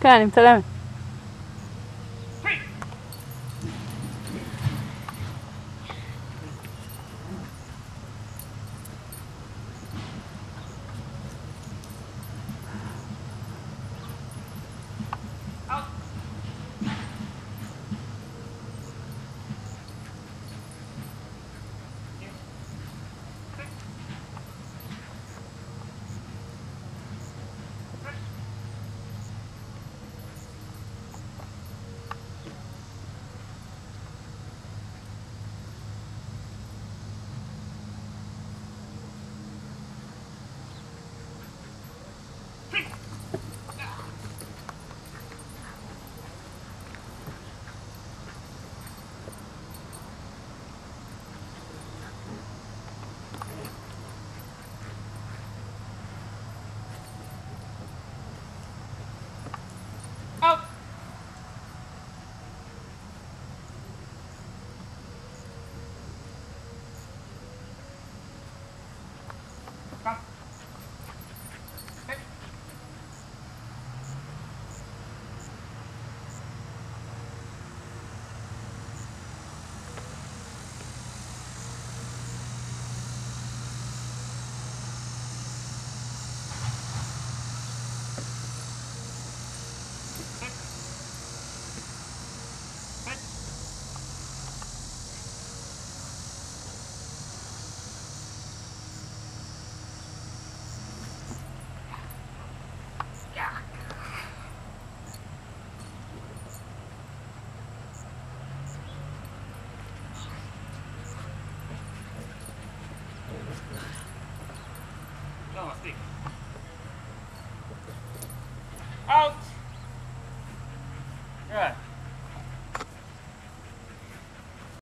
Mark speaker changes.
Speaker 1: כן, אני מצלמת. No. Out. Good.